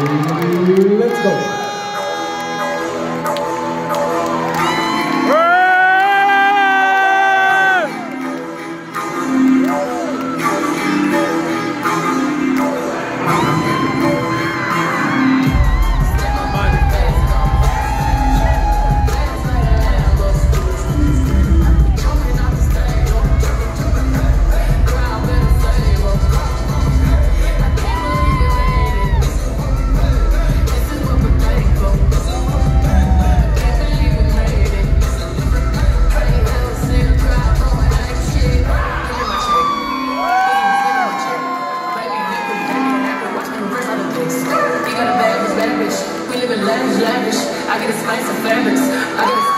Let's go. stylish. I can explain some fabrics. I